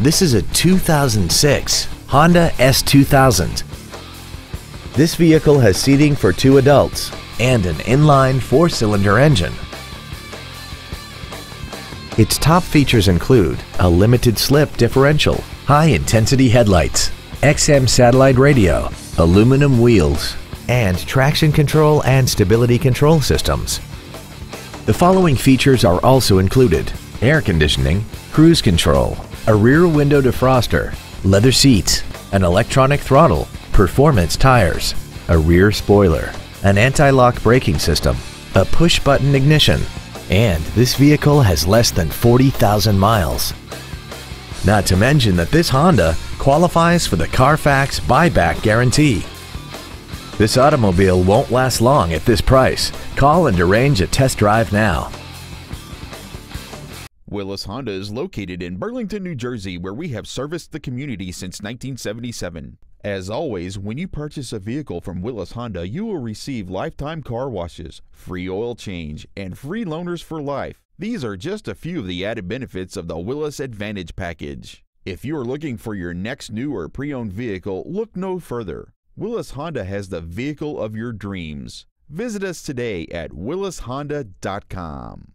This is a 2006 Honda S2000. This vehicle has seating for two adults and an inline four-cylinder engine. Its top features include a limited slip differential, high-intensity headlights, XM satellite radio, aluminum wheels, and traction control and stability control systems. The following features are also included air conditioning, cruise control, a rear window defroster, leather seats, an electronic throttle, performance tires, a rear spoiler, an anti-lock braking system, a push-button ignition, and this vehicle has less than 40,000 miles. Not to mention that this Honda qualifies for the Carfax buyback guarantee. This automobile won't last long at this price. Call and arrange a test drive now. Willis Honda is located in Burlington, New Jersey, where we have serviced the community since 1977. As always, when you purchase a vehicle from Willis Honda, you will receive lifetime car washes, free oil change, and free loaners for life. These are just a few of the added benefits of the Willis Advantage Package. If you are looking for your next new or pre owned vehicle, look no further. Willis Honda has the vehicle of your dreams. Visit us today at willishonda.com.